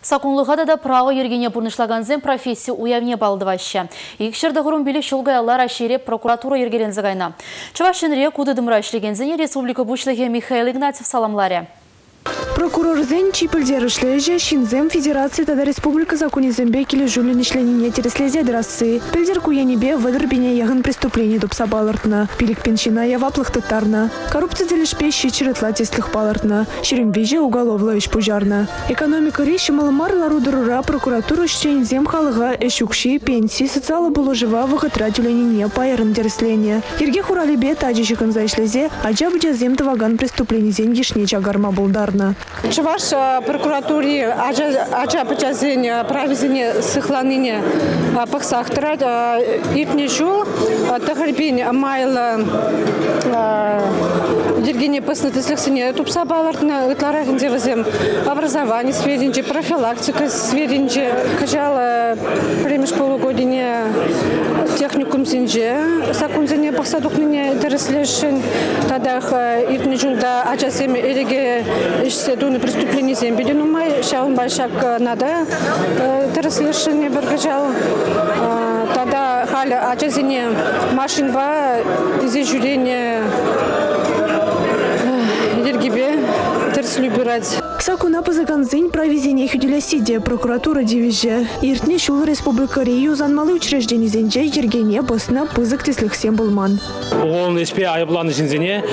Сакунлыға да прағы ергене бұрнышлағанзен профессия уявне балдываща. Икшірді ғұрым білі шылғаялар ашере прокуратура ергерензі ғайна. Чывашынре кудыдымыра ішлегензіне Республика Бушлығы Михаил Игнатьев саламларе. Прокурор Зен Чипельдер ишлеже Шинзем Федерации Тада Республика Законизембе Кили Жулин ишленине тереслезе драсы. Пельдер куянебе выдырбине ягын преступлений дупса балартна. Пилик пеншина яваплых татарна. Коррупция делишпе щичеретла теслых балартна. Шерембеже уголовлович пужарна. Экономика речи маломар ларудырура прокуратура Шинзем халыга эшукши пенсии социалы было жива выхотра тюленине пайрын тересление. Ерге хуралебе таджичикын за ишлезе, аджа бджазем таваган преступлений зен ешне чагарма булдарна. Чуваш прокуратуре ача ача пачазин правизине сыхланыне пахсахтара э, итне жул тахарбин майл Евгений паснатыслексине тупса балартна ытларахын девазем образование сведенче профилактика сведенче качала премиш полугодине техникум синже сакунзине пахсадукнине дәреслешин тадах итне жулда ачасем эреге ишсе дуны преступление сем биден умай шаун большак нада дәреслешин бергажал тада халя ачасине машинба изе жюление ергебе терс любирать Сакуна пазаганзынь проведение хюделясидия прокуратура дивиже. Иртне шул республика Рию занмалы учреждений зенже ергене босна пызык теслих сем булман. Ол еспе айыпланы жинзене,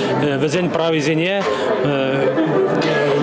візен проведение,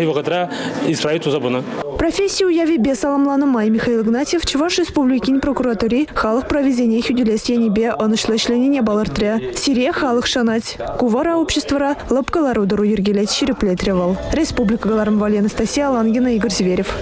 хайвагадра исправиту забына. Профессию яви бесаламланы май Михаил Игнатьев, Чуваш республикин прокуратури, халық провизене хюделес енебе анышлашленіне балыртыря. Сире халах шанать. Кувара обществора лапкалар удару ергелет шереплетревал. Республика Галарм Анастасия Лангина, Игорь Зверев.